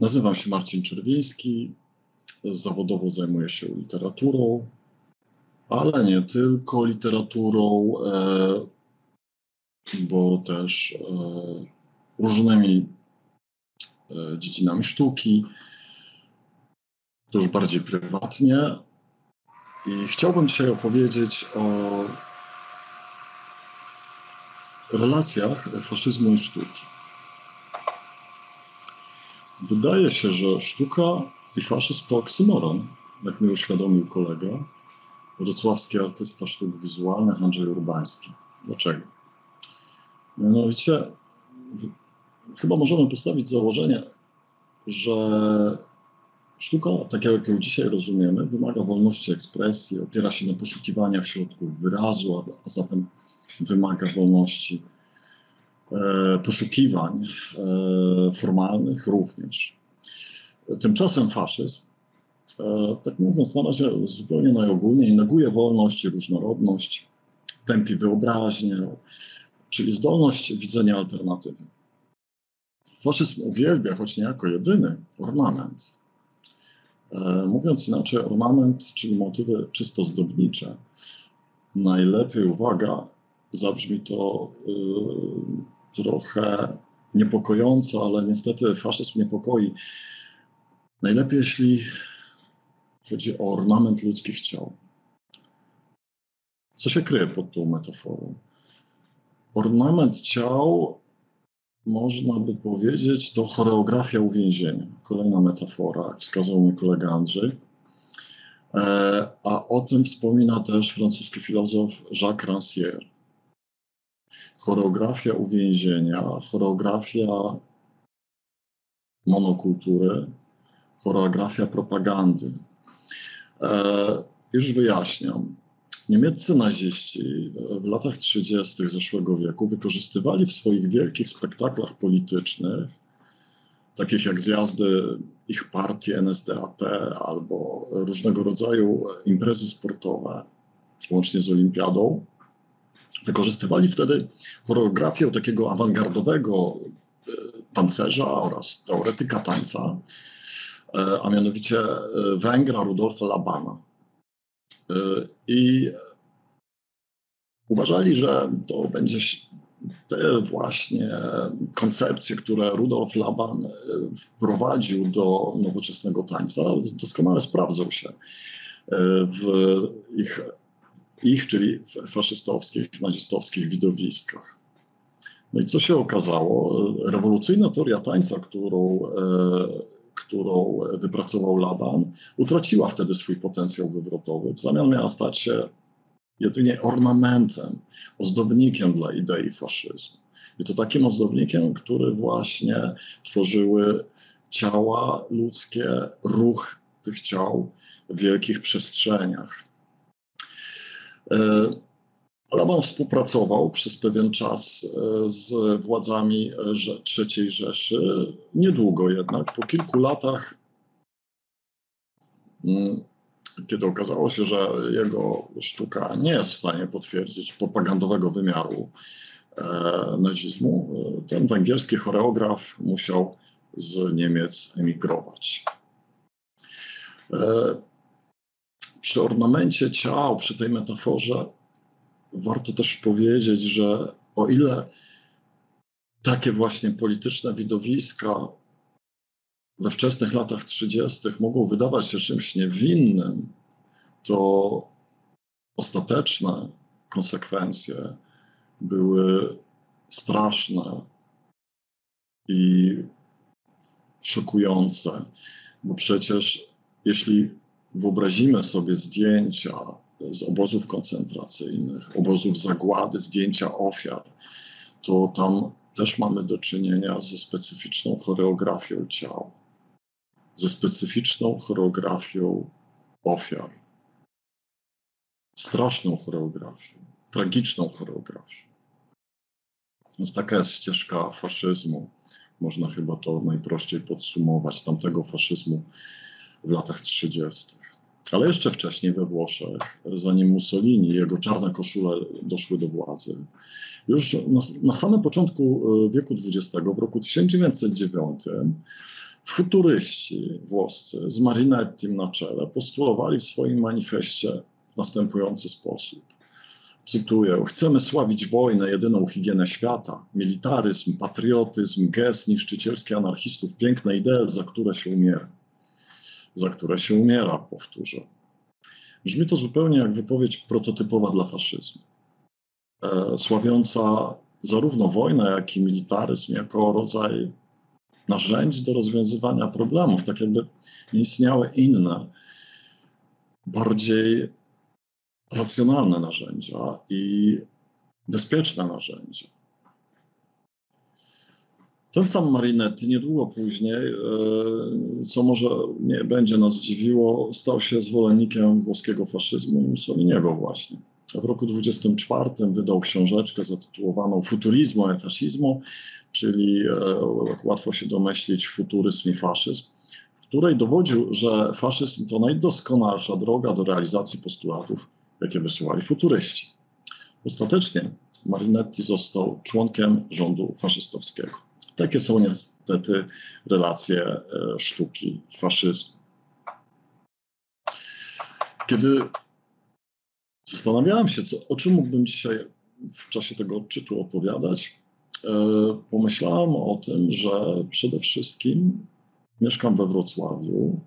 Nazywam się Marcin Czerwiński. Zawodowo zajmuję się literaturą, ale nie tylko literaturą, e, bo też e, różnymi e, dziedzinami sztuki, to już bardziej prywatnie. I chciałbym dzisiaj opowiedzieć o relacjach faszyzmu i sztuki. Wydaje się, że sztuka i faszyzm to oksymoron, jak mi uświadomił kolega, wrocławski artysta sztuk wizualnych Andrzej Urbański. Dlaczego? Mianowicie, chyba możemy postawić założenie, że sztuka, tak jak ją dzisiaj rozumiemy, wymaga wolności ekspresji, opiera się na poszukiwaniach środków wyrazu, a zatem wymaga wolności poszukiwań e, formalnych również. Tymczasem faszyzm, e, tak mówiąc na razie zupełnie najogólniej, neguje wolność i różnorodność, tępi wyobraźnię, czyli zdolność widzenia alternatywy. Faszyzm uwielbia, choć nie jako jedyny, ornament. Mówiąc inaczej, ornament, czyli motywy czysto zdobnicze, najlepiej, uwaga, zabrzmi to y, trochę niepokojąco, ale niestety faszyzm niepokoi. Najlepiej, jeśli chodzi o ornament ludzkich ciał. Co się kryje pod tą metaforą? Ornament ciał, można by powiedzieć, to choreografia uwięzienia. Kolejna metafora, jak wskazał mój kolega Andrzej. E, a o tym wspomina też francuski filozof Jacques Rancière choreografia uwięzienia, choreografia monokultury, choreografia propagandy. E, już wyjaśniam. Niemieccy naziści w latach 30. zeszłego wieku wykorzystywali w swoich wielkich spektaklach politycznych, takich jak zjazdy ich partii NSDAP albo różnego rodzaju imprezy sportowe, łącznie z olimpiadą, Wykorzystywali wtedy choreografię takiego awangardowego e, tancerza oraz teoretyka tańca, e, a mianowicie e, Węgra Rudolfa Labana. I uważali, że to będzie te właśnie koncepcje, które Rudolf Laban wprowadził do nowoczesnego tańca, doskonale sprawdzą się w ich ich, czyli faszystowskich, nazistowskich widowiskach. No i co się okazało? Rewolucyjna teoria tańca, którą, e, którą wypracował Laban, utraciła wtedy swój potencjał wywrotowy. W zamian miała stać się jedynie ornamentem, ozdobnikiem dla idei faszyzmu. I to takim ozdobnikiem, który właśnie tworzyły ciała ludzkie, ruch tych ciał w wielkich przestrzeniach. E, Laban współpracował przez pewien czas e, z władzami III Rzeszy. Niedługo jednak, po kilku latach, mm, kiedy okazało się, że jego sztuka nie jest w stanie potwierdzić propagandowego wymiaru e, nazizmu, ten węgierski choreograf musiał z Niemiec emigrować przy ornamencie ciał, przy tej metaforze, warto też powiedzieć, że o ile takie właśnie polityczne widowiska we wczesnych latach 30. mogą wydawać się czymś niewinnym, to ostateczne konsekwencje były straszne i szokujące, bo przecież jeśli wyobrazimy sobie zdjęcia z obozów koncentracyjnych, obozów zagłady, zdjęcia ofiar, to tam też mamy do czynienia ze specyficzną choreografią ciał, ze specyficzną choreografią ofiar. Straszną choreografią, tragiczną choreografią. Więc taka jest ścieżka faszyzmu. Można chyba to najprościej podsumować, tamtego faszyzmu w latach 30. Ale jeszcze wcześniej we Włoszech, zanim Mussolini i jego czarne koszule doszły do władzy, już na, na samym początku e, wieku XX, w roku 1909, Futuryści włoscy z Marinettim na czele postulowali w swoim manifestie w następujący sposób. Cytuję: Chcemy sławić wojnę, jedyną higienę świata, militaryzm, patriotyzm, gest niszczycielski anarchistów, piękne idee, za które się umiera. Za które się umiera, powtórzę. Brzmi to zupełnie jak wypowiedź prototypowa dla faszyzmu, e, sławiąca zarówno wojnę, jak i militaryzm jako rodzaj narzędzi do rozwiązywania problemów, tak jakby nie istniały inne, bardziej racjonalne narzędzia i bezpieczne narzędzia. Ten sam Marinetti niedługo później, e, co może nie będzie nas dziwiło, stał się zwolennikiem włoskiego faszyzmu i Mussoliniego właśnie. W roku 24 wydał książeczkę zatytułowaną Futurizmo e fascismo, czyli e, łatwo się domyślić futuryzm i faszyzm, w której dowodził, że faszyzm to najdoskonalsza droga do realizacji postulatów, jakie wysyłali futuryści. Ostatecznie Marinetti został członkiem rządu faszystowskiego. Takie są niestety relacje e, sztuki faszyzmu. Kiedy zastanawiałem się, co, o czym mógłbym dzisiaj w czasie tego odczytu opowiadać, e, pomyślałem o tym, że przede wszystkim mieszkam we Wrocławiu,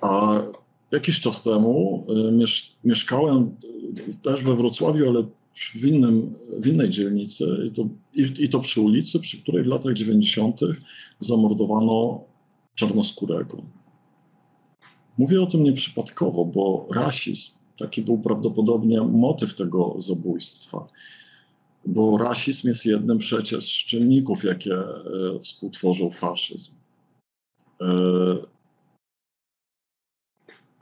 a jakiś czas temu e, mieszkałem też we Wrocławiu, ale w, innym, w innej dzielnicy i to, i, i to przy ulicy, przy której w latach 90. zamordowano czarnoskórego. Mówię o tym nieprzypadkowo, bo rasizm, taki był prawdopodobnie motyw tego zabójstwa. Bo rasizm jest jednym przecież z czynników, jakie e, współtworzył faszyzm. E,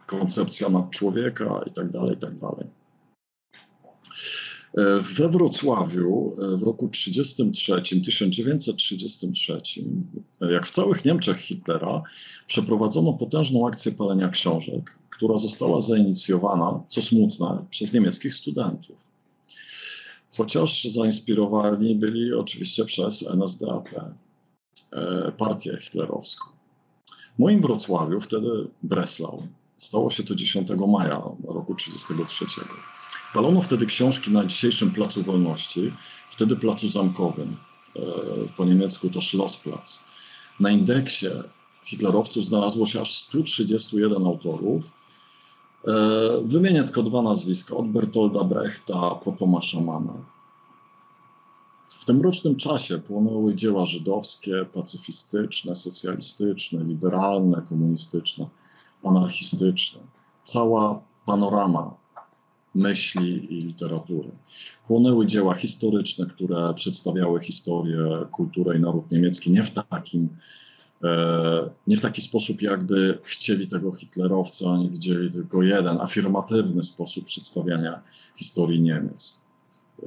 koncepcja nadczłowieka i tak dalej, i tak dalej. E, we Wrocławiu e, w roku 1933, 1933, e, jak w całych Niemczech Hitlera, przeprowadzono potężną akcję palenia książek, która została zainicjowana, co smutne, przez niemieckich studentów. Chociaż zainspirowani byli oczywiście przez NSDAP, partię hitlerowską. W moim Wrocławiu, wtedy Breslau, stało się to 10 maja roku 1933. Palono wtedy książki na dzisiejszym Placu Wolności, wtedy Placu Zamkowym. E, po niemiecku to Schlossplatz. Na indeksie hitlerowców znalazło się aż 131 autorów. E, wymienię tylko dwa nazwiska, od Bertolda Brechta po Tomasza Mana. W tym rocznym czasie płonęły dzieła żydowskie, pacyfistyczne, socjalistyczne, liberalne, komunistyczne, anarchistyczne. Cała panorama myśli i literatury. Płonęły dzieła historyczne, które przedstawiały historię, kulturę i naród niemiecki nie w takim, e, nie w taki sposób, jakby chcieli tego hitlerowcy, oni widzieli tylko jeden afirmatywny sposób przedstawiania historii Niemiec.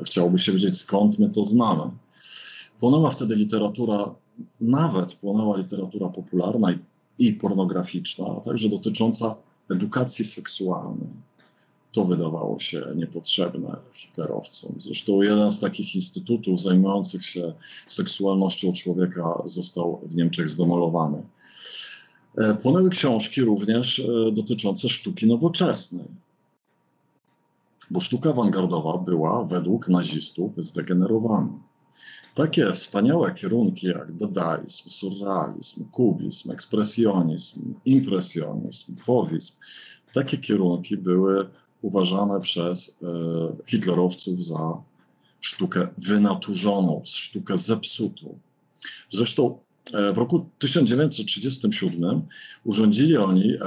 Chciałoby się wiedzieć, skąd my to znamy. Płonęła wtedy literatura, nawet płonęła literatura popularna i, i pornograficzna, a także dotycząca edukacji seksualnej to wydawało się niepotrzebne hitlerowcom. Zresztą jeden z takich instytutów zajmujących się seksualnością człowieka został w Niemczech zdemolowany. E, płonęły książki również e, dotyczące sztuki nowoczesnej, bo sztuka awangardowa była według nazistów zdegenerowana. Takie wspaniałe kierunki jak dadaizm, surrealizm, kubizm, ekspresjonizm, impresjonizm, fowizm, takie kierunki były uważane przez e, hitlerowców za sztukę wynaturzoną, sztukę zepsutą. Zresztą e, w roku 1937 urządzili oni e,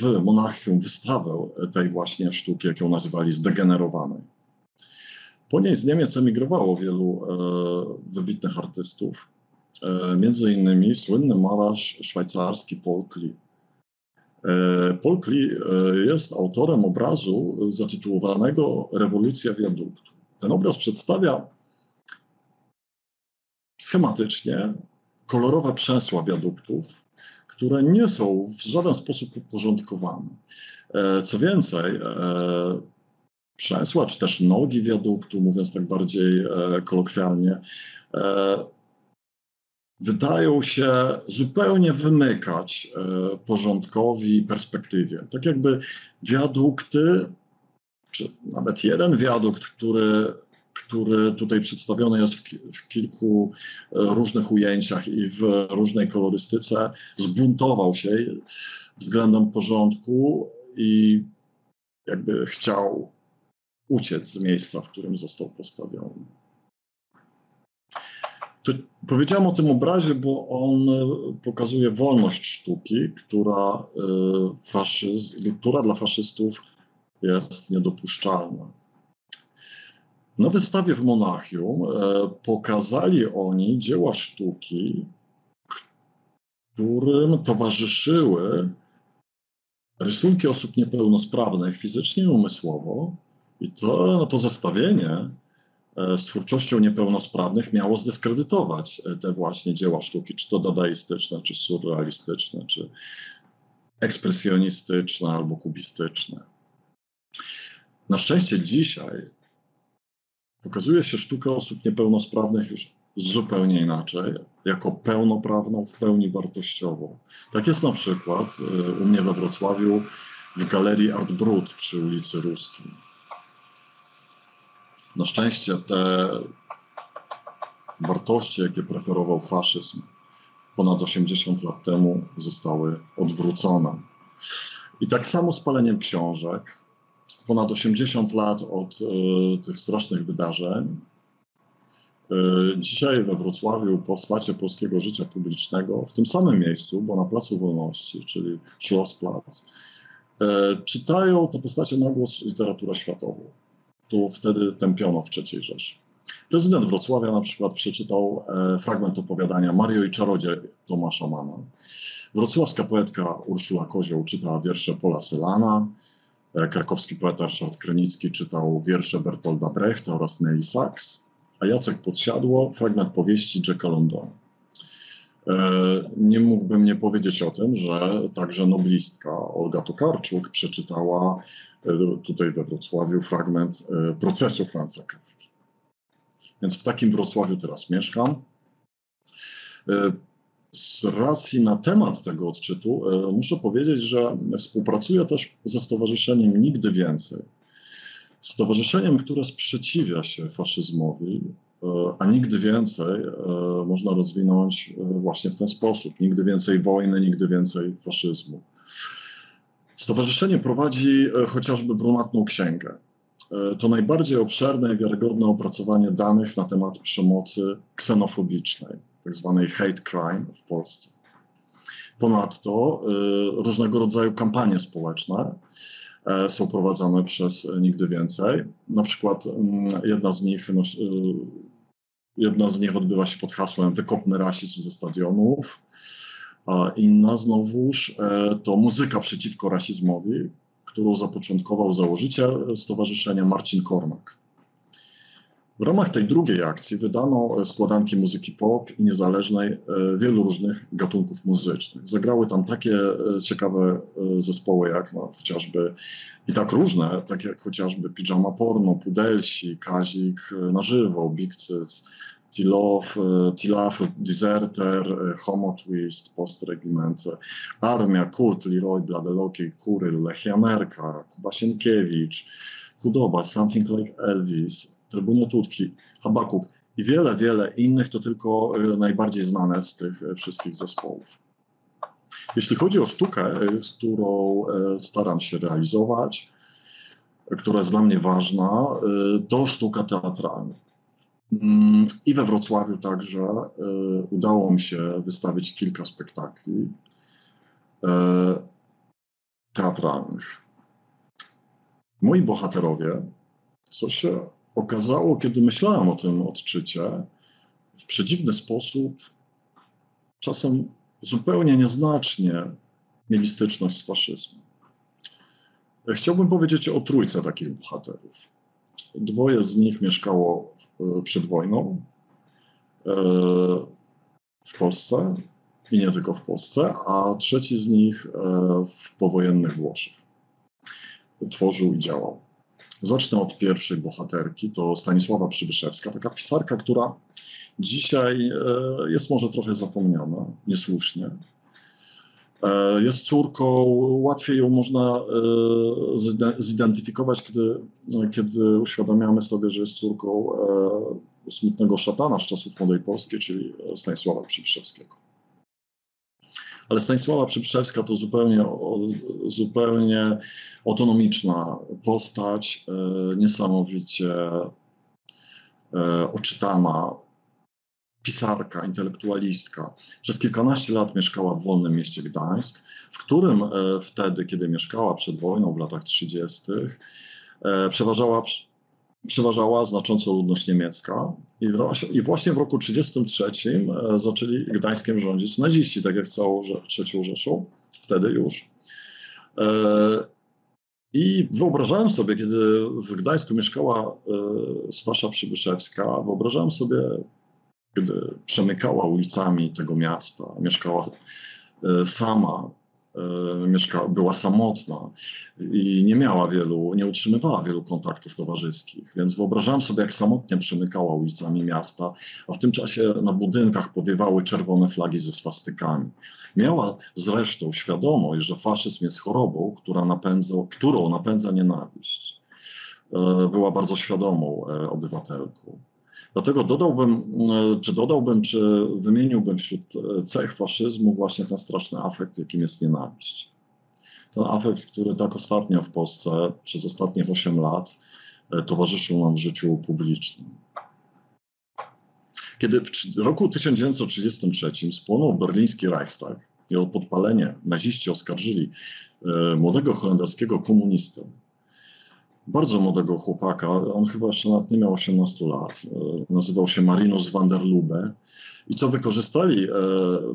w Monachium wystawę tej właśnie sztuki, jak ją nazywali, zdegenerowanej. Po niej z Niemiec emigrowało wielu wybitnych artystów, między innymi słynny malarz szwajcarski Paul Klee. E, Paul Klee e, jest autorem obrazu zatytułowanego Rewolucja wiaduktu. Ten obraz przedstawia schematycznie kolorowe przesła wiaduktów, które nie są w żaden sposób uporządkowane. E, co więcej, przesła, czy też nogi wiaduktu, mówiąc tak bardziej kolokwialnie, wydają się zupełnie wymykać e, porządkowi i perspektywie. Tak jakby wiadukty, czy nawet jeden wiadukt, który, który tutaj przedstawiony jest w, w kilku e, różnych ujęciach i w różnej kolorystyce, zbuntował się względem porządku i jakby chciał uciec z miejsca, w którym został postawiony. To powiedziałem o tym obrazie, bo on e, pokazuje wolność sztuki, która, e, faszyz, która dla faszystów jest niedopuszczalna. Na wystawie w Monachium e, pokazali oni dzieła sztuki, którym towarzyszyły rysunki osób niepełnosprawnych fizycznie i umysłowo. I to, no to zestawienie z twórczością niepełnosprawnych miało zdyskredytować e, te właśnie dzieła sztuki, czy to dadaistyczne, czy surrealistyczne, czy ekspresjonistyczne albo kubistyczne. Na szczęście dzisiaj pokazuje się sztukę osób niepełnosprawnych już zupełnie inaczej, jako pełnoprawną, w pełni wartościową. Tak jest na przykład e, u mnie we Wrocławiu w galerii Art Brut przy ulicy Ruskiej. Na szczęście te wartości, jakie preferował faszyzm ponad 80 lat temu, zostały odwrócone. I tak samo z paleniem książek. Ponad 80 lat od y, tych strasznych wydarzeń. Y, dzisiaj we Wrocławiu postacie polskiego życia publicznego w tym samym miejscu, bo na Placu Wolności, czyli Schlossplatz, y, czytają te postacie na głos literaturę światową tu wtedy tępiono w III Rzeszy. Prezydent Wrocławia na przykład przeczytał e, fragment opowiadania Mario i czarodziej Tomasza Mana. Wrocławska poetka Urszula Kozioł czytała wiersze Pola Selana, e, krakowski poeta Ryszard Krenicki czytał wiersze Bertolda Brechta oraz Nelly Sachs, a Jacek Podsiadło fragment powieści Jacka Londona. E, nie mógłbym nie powiedzieć o tym, że także noblistka Olga Tokarczuk przeczytała e, tutaj we Wrocławiu fragment e, procesu Franca Kawki. Więc w takim Wrocławiu teraz mieszkam. Z racji na temat tego odczytu muszę powiedzieć, że współpracuję też ze Stowarzyszeniem Nigdy Więcej. Stowarzyszeniem, które sprzeciwia się faszyzmowi, a nigdy więcej e, można rozwinąć e, właśnie w ten sposób. Nigdy więcej wojny, nigdy więcej faszyzmu. Stowarzyszenie prowadzi chociażby brunatną księgę. To najbardziej obszerne i wiarygodne opracowanie danych na temat przemocy ksenofobicznej, tzw. Tak hate crime w Polsce. Ponadto różnego rodzaju kampanie społeczne są prowadzone przez Nigdy Więcej. Na przykład mm, jedna z nich no, Jedna z nich odbywa się pod hasłem Wykopmy rasizm ze stadionów, a inna znowuż e, to muzyka przeciwko rasizmowi, którą zapoczątkował założyciel stowarzyszenia Marcin Kornak. W ramach tej drugiej akcji wydano składanki muzyki pop i niezależnej e, wielu różnych gatunków muzycznych. Zagrały tam takie e, ciekawe zespoły jak no, chociażby i tak różne, tak jak chociażby Pijama Porno, Pudelsi, Kazik na żywo, Big Cyc, Tilov, Tilaf, Deserter, Homo Twist, Postregiment, Armia, Kult, Leroy, Bladeloki, Kuryl, Lechianerka, Kuba Sienkiewicz, Chudoba, Something Like Elvis, Trybunie Tutki, Habakuk i wiele, wiele innych, to tylko e, najbardziej znane z tych e, wszystkich zespołów. Jeśli chodzi o sztukę, e, z którą staram się realizować, która jest dla mnie ważna, to sztuka teatralna. Mm, I we Wrocławiu także udało mi się wystawić kilka spektakli teatralnych. Moi bohaterowie, co się okazało, kiedy myślałem o tym odczycie, w przedziwny sposób, czasem zupełnie nieznacznie mieli styczność z faszyzmem. Chciałbym powiedzieć o trójce takich bohaterów. Dwoje z nich mieszkało przed wojną e, w Polsce i nie tylko w Polsce, a trzeci z nich e, w powojennych Włoszech. Tworzył i działał. Zacznę od pierwszej bohaterki, to Stanisława Przybyszewska, taka pisarka, która dzisiaj jest może trochę zapomniana, niesłusznie. Jest córką, łatwiej ją można zidentyfikować, kiedy, kiedy uświadamiamy sobie, że jest córką smutnego szatana z czasów Młodej Polski, czyli Stanisława Przybyszewskiego. Ale Stanisława Przybyszewska to zupełnie, zupełnie autonomiczna postać, e, niesamowicie e, oczytana, pisarka, intelektualistka. Przez kilkanaście lat mieszkała w wolnym mieście Gdańsk, w którym e, wtedy, kiedy mieszkała przed wojną w latach 30., przeważała przeważała znacząco ludność niemiecka i, i właśnie w roku 1933 e, zaczęli Gdańskiem rządzić naziści, tak jak całą trzecią Rzeszą, wtedy już. E, I wyobrażałem sobie, kiedy w Gdańsku mieszkała e, Stasza Przybyszewska, wyobrażałem sobie, kiedy przemykała ulicami tego miasta, mieszkała sama, mieszka, była samotna i nie miała wielu, nie utrzymywała wielu kontaktów towarzyskich, więc wyobrażałem sobie, jak samotnie przemykała ulicami miasta, a w tym czasie na budynkach powiewały czerwone flagi ze swastykami. Miała zresztą świadomość, że faszyzm jest chorobą, która napędza, którą napędza nienawiść. E, była bardzo świadomą e, obywatelką. Dlatego dodałbym, e, czy dodałbym, czy wymieniłbym wśród e, cech faszyzmu właśnie ten straszny afekt, jakim jest nienawiść. Ten afekt, który tak ostatnio w Polsce przez ostatnie 8 lat e, towarzyszył nam w życiu publicznym. Kiedy w roku 1933 spłonął berliński Reichstag i o podpalenie naziści oskarżyli młodego holenderskiego komunistę, bardzo młodego chłopaka. On chyba jeszcze nawet nie miał 18 lat. E, nazywał się Marinus van der Lubbe. I co wykorzystali e,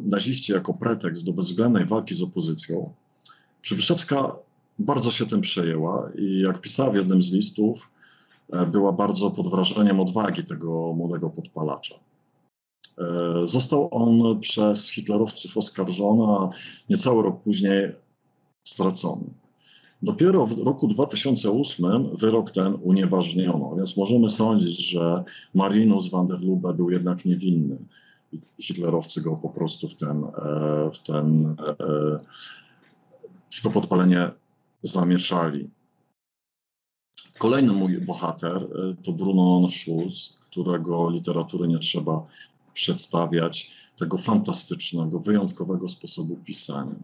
naziści jako pretekst do bezwzględnej walki z opozycją, Przybyszewska bardzo się tym przejęła i jak pisała w jednym z listów, e, była bardzo pod wrażeniem odwagi tego młodego podpalacza. Został on przez hitlerowców oskarżony, a niecały rok później stracony. Dopiero w roku 2008 wyrok ten unieważniono, więc możemy sądzić, że Marinus van der Lubbe był jednak niewinny. Hitlerowcy go po prostu w ten, e, w ten e, w to podpalenie zamieszali. Kolejny mój bohater e, to Bruno Schulz, którego literatury nie trzeba przedstawiać, tego fantastycznego, wyjątkowego sposobu pisania.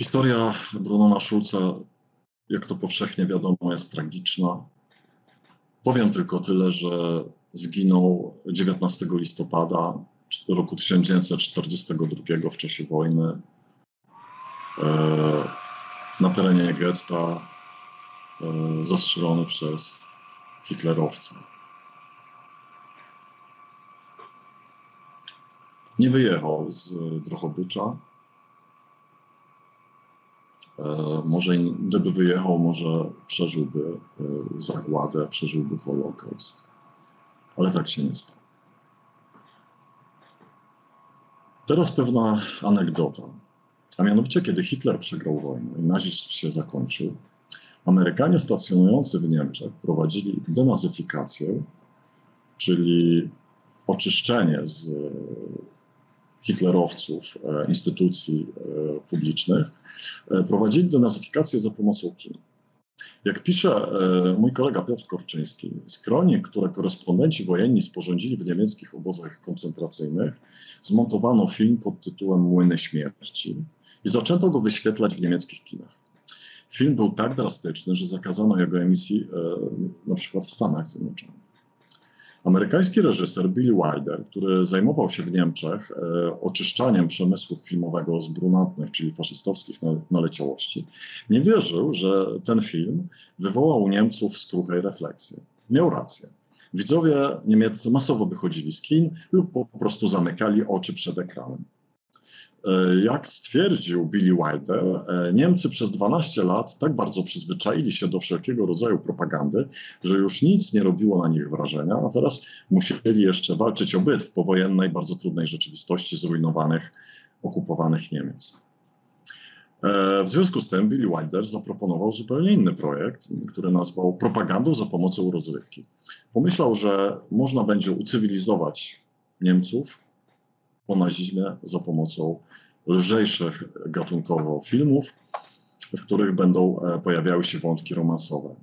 Historia Brunona Schulza, jak to powszechnie wiadomo, jest tragiczna. Powiem tylko tyle, że zginął 19 listopada roku 1942 w czasie wojny e, na terenie getta e, zastrzelony przez hitlerowca. Nie wyjechał z Drohobycza, może gdyby wyjechał, może przeżyłby e, zagładę, przeżyłby Holokaust. Ale tak się nie stało. Teraz pewna anegdota. A mianowicie, kiedy Hitler przegrał wojnę i nazizm się zakończył, Amerykanie stacjonujący w Niemczech prowadzili denazyfikację, czyli oczyszczenie z hitlerowców, e, instytucji e, publicznych, e, prowadzili denazyfikację za pomocą kin. Jak pisze mój kolega Piotr Korczyński, z które korespondenci wojenni sporządzili w niemieckich obozach koncentracyjnych, zmontowano film pod tytułem Młyny Śmierci i zaczęto go wyświetlać w niemieckich kinach. Film był tak drastyczny, że zakazano jego emisji na przykład w Stanach Zjednoczonych. Amerykański reżyser Billy Wilder, który zajmował się w Niemczech e, oczyszczaniem przemysłu filmowego z brunatnych, czyli faszystowskich naleciałości, nie wierzył, że ten film wywołał u Niemców skruchej refleksję. Miał rację. Widzowie niemieccy masowo wychodzili z kin lub po prostu zamykali oczy przed ekranem. E, jak stwierdził Billy Wilder, e, Niemcy przez 12 lat tak bardzo przyzwyczaili się do wszelkiego rodzaju propagandy, że już nic nie robiło na nich wrażenia, a teraz musieli jeszcze walczyć o byt w powojennej, bardzo trudnej rzeczywistości zrujnowanych, okupowanych Niemiec. E, w związku z tym Billy Wilder zaproponował zupełnie inny projekt, który nazwał Propagandą za pomocą rozrywki. Pomyślał, że można będzie ucywilizować Niemców po nazizmie za pomocą lżejszych gatunkowo filmów, w których będą e, pojawiały się wątki romansowe.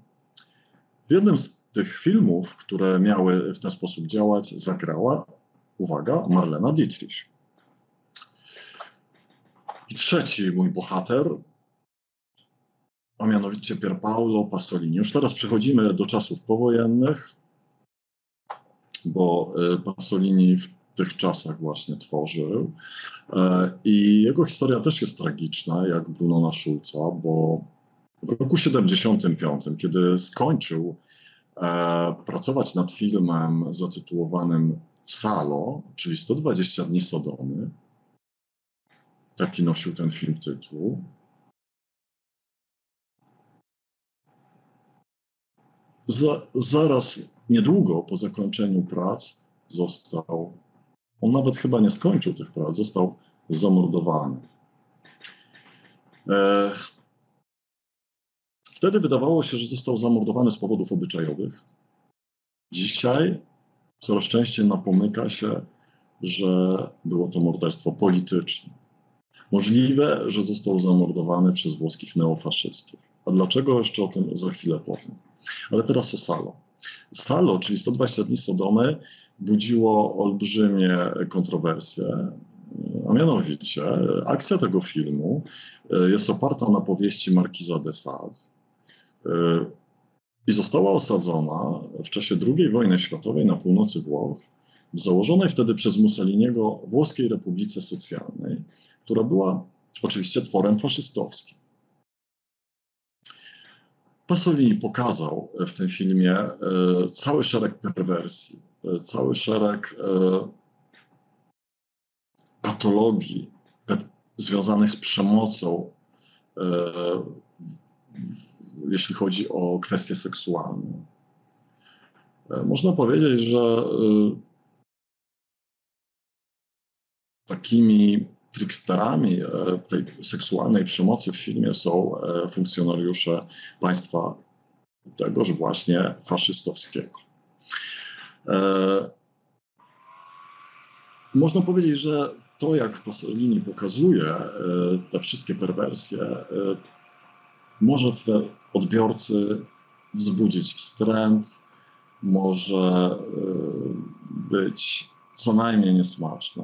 W jednym z tych filmów, które miały w ten sposób działać, zagrała, uwaga, Marlena Dietrich. I trzeci mój bohater, a mianowicie Pierpaolo Pasolini. Już teraz przechodzimy do czasów powojennych, bo e, Pasolini w tych czasach właśnie tworzył. E, I jego historia też jest tragiczna, jak Brunona Schulza, bo w roku 75, kiedy skończył e, pracować nad filmem zatytułowanym Salo, czyli 120 dni Sodomy, taki nosił ten film tytuł. Za, zaraz, niedługo po zakończeniu prac, został, on nawet chyba nie skończył tych prac, został zamordowany. E, wtedy wydawało się, że został zamordowany z powodów obyczajowych. Dzisiaj coraz częściej napomyka się, że było to morderstwo polityczne. Możliwe, że został zamordowany przez włoskich neofaszystów. A dlaczego jeszcze o tym za chwilę powiem. Ale teraz o Salo. Salo, czyli 120 dni Sodomy, budziło olbrzymie kontrowersje. A mianowicie akcja tego filmu e, jest oparta na powieści Markiza de Sade e, i została osadzona w czasie II wojny światowej na północy Włoch, w założonej wtedy przez Mussoliniego Włoskiej Republice Socjalnej, która była oczywiście tworem faszystowskim. Pasolini pokazał w tym filmie e, cały szereg perwersji, cały szereg e, patologii związanych z przemocą, jeśli chodzi o kwestie seksualne. Można powiedzieć, że takimi tricksterami e, tej seksualnej przemocy w filmie są e, funkcjonariusze państwa tegoż właśnie faszystowskiego. E, można powiedzieć, że to, jak Pasolini pokazuje te wszystkie perwersje, może w odbiorcy wzbudzić wstręt, może być co najmniej niesmaczne.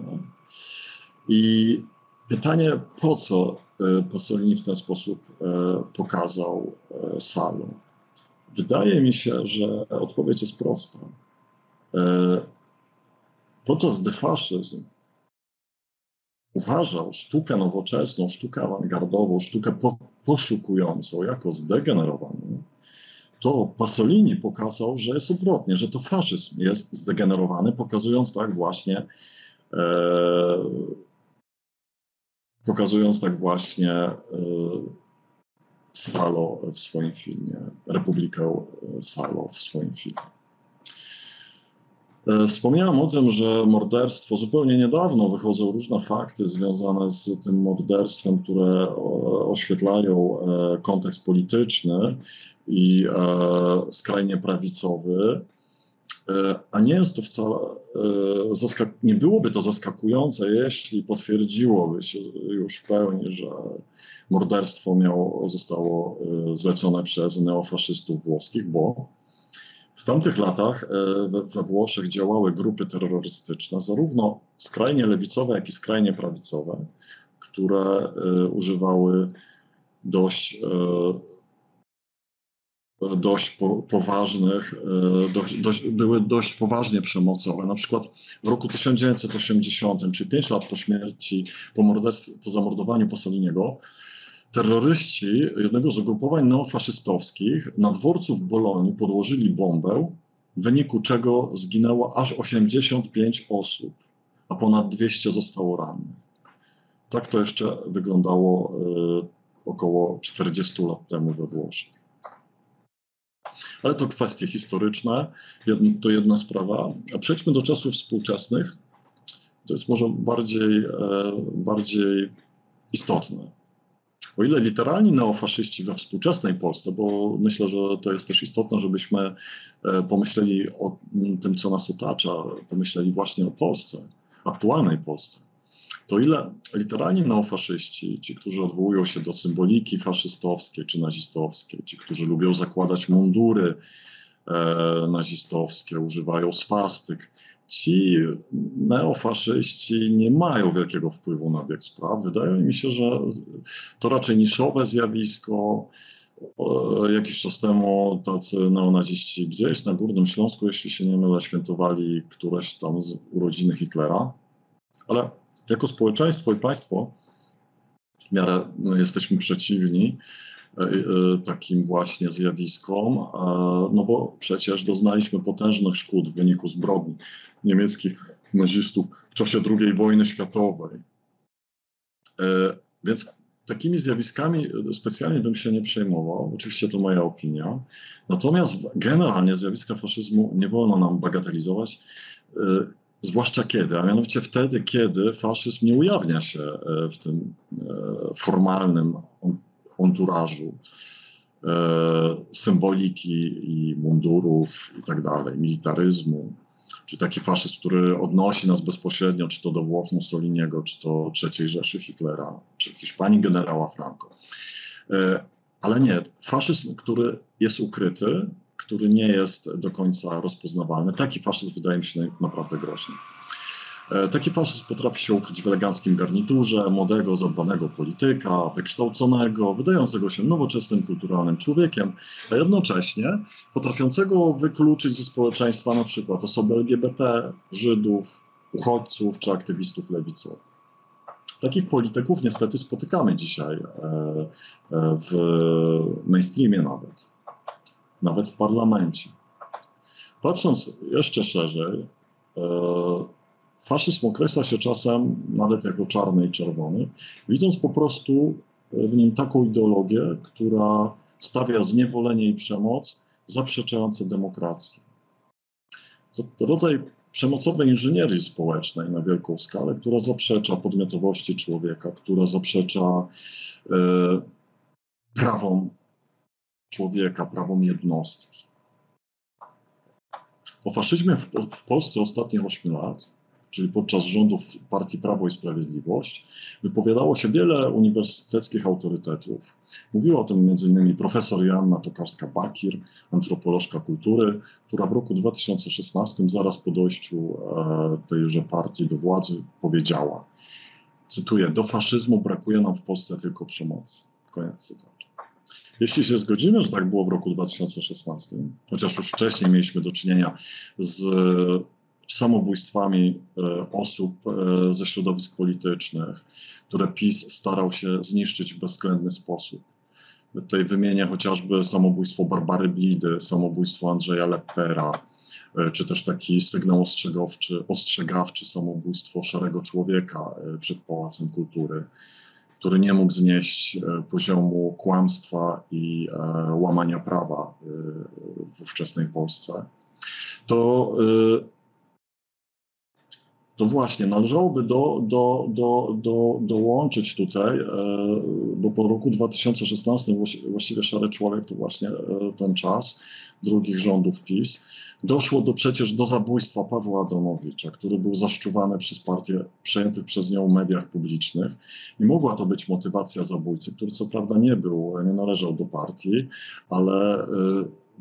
I pytanie, po co e, Pasolini w ten sposób e, pokazał e, salę? Wydaje mi się, że odpowiedź jest prosta. Podczas gdy faszyzm uważał sztukę nowoczesną, sztukę awangardową, sztukę po, poszukującą jako zdegenerowaną, to Pasolini pokazał, że jest odwrotnie, że to faszyzm jest zdegenerowany, pokazując tak właśnie e, pokazując tak właśnie e, Salo w swoim filmie, Republikę e, Salo w swoim filmie. E, wspomniałem o tym, że morderstwo zupełnie niedawno wychodzą różne fakty związane z tym morderstwem, które oświetlają kontekst polityczny i skrajnie prawicowy. E, a nie jest to wcale, e, nie byłoby to zaskakujące, jeśli potwierdziłoby się już w pełni, że morderstwo miało, zostało e, zlecone przez neofaszystów włoskich, bo w tamtych latach we, we Włoszech działały grupy terrorystyczne, zarówno skrajnie lewicowe, jak i skrajnie prawicowe, które używały dość dość po, poważnych, e, dość, dość, były dość poważnie przemocowe. Na przykład w roku 1980, czyli 5 lat po śmierci, po, po zamordowaniu Possoliniego, terroryści jednego z ugrupowań neofaszystowskich na dworcu w Bolonii podłożyli bombę, w wyniku czego zginęło aż 85 osób, a ponad 200 zostało rannych. Tak to jeszcze wyglądało y, około 40 lat temu we Włoszech ale to kwestie historyczne, to jedna sprawa. A przejdźmy do czasów współczesnych. To jest może bardziej, e, bardziej istotne. O ile literalni neofaszyści we współczesnej Polsce, bo myślę, że to jest też istotne, żebyśmy pomyśleli o tym, co nas otacza, pomyśleli właśnie o Polsce, aktualnej Polsce to ile literalni neofaszyści, ci, którzy odwołują się do symboliki faszystowskiej czy nazistowskiej, ci, którzy lubią zakładać mundury e, nazistowskie, używają swastyk, ci neofaszyści nie mają wielkiego wpływu na bieg spraw. Wydaje mi się, że to raczej niszowe zjawisko. Jakiś czas temu tacy neonaziści gdzieś na Górnym Śląsku, jeśli się nie mylę, świętowali któreś tam z urodziny Hitlera. Ale jako społeczeństwo i państwo w miarę no, jesteśmy przeciwni takim właśnie zjawiskom, no bo przecież doznaliśmy potężnych szkód w wyniku zbrodni niemieckich nazistów w czasie II wojny światowej. E, więc takimi zjawiskami specjalnie bym się nie przejmował. Oczywiście to moja opinia. Natomiast generalnie zjawiska faszyzmu nie wolno nam bagatelizować. Zwłaszcza kiedy, a mianowicie wtedy, kiedy faszyzm nie ujawnia się e, w tym e, formalnym onturażu e, symboliki i mundurów i tak dalej, militaryzmu, czy taki faszyzm, który odnosi nas bezpośrednio, czy to do Włoch Mussoliniego, czy to III Rzeszy Hitlera, czy Hiszpanii generała Franco. Ale nie, faszyzm, który jest ukryty, który nie jest do końca rozpoznawalny. Taki faszyzm wydaje mi się naprawdę groźny. E, taki faszyzm potrafi się ukryć w eleganckim garniturze młodego, zadbanego polityka, wykształconego, wydającego się nowoczesnym, kulturalnym człowiekiem, a jednocześnie potrafiącego wykluczyć ze społeczeństwa na przykład osoby LGBT, Żydów, uchodźców czy aktywistów lewicowych. Takich polityków niestety spotykamy dzisiaj e, e, w mainstreamie nawet nawet w parlamencie. Patrząc jeszcze szerzej, faszyzm określa się czasem nawet jako czarny i czerwony, widząc po prostu w nim taką ideologię, która stawia zniewolenie i przemoc zaprzeczające demokracji. To, to rodzaj przemocowej inżynierii społecznej na wielką skalę, która zaprzecza podmiotowości człowieka, która zaprzecza e, prawom człowieka, prawom jednostki. O faszyzmie w, w Polsce ostatnich 8 lat, czyli podczas rządów partii Prawo i Sprawiedliwość, wypowiadało się wiele uniwersyteckich autorytetów. Mówiła o tym m.in. profesor Joanna Tokarska-Bakir, antropolożka kultury, która w roku 2016, zaraz po dojściu e, tejże partii do władzy, powiedziała, cytuję, do faszyzmu brakuje nam w Polsce tylko przemocy. Koniec cytatu. Jeśli się zgodzimy, że tak było w roku 2016, chociaż już wcześniej mieliśmy do czynienia z samobójstwami e, osób e, ze środowisk politycznych, które PiS starał się zniszczyć w bezwzględny sposób. Tutaj wymienię chociażby samobójstwo Barbary Blidy, samobójstwo Andrzeja Lepera, czy też taki sygnał ostrzegawczy, ostrzegawczy samobójstwo szarego człowieka przed Pałacem Kultury który nie mógł znieść e, poziomu kłamstwa i e, łamania prawa e, w ówczesnej Polsce, to, to właśnie należałoby do, do, do, do, dołączyć tutaj, bo po roku 2016 właściwie Szary Człowiek to właśnie ten czas drugich rządów PiS, Doszło do przecież do zabójstwa Pawła Adamowicza, który był zaszczuwany przez partię przejętych przez nią mediach publicznych. I mogła to być motywacja zabójcy, który co prawda nie był, nie należał do partii, ale y,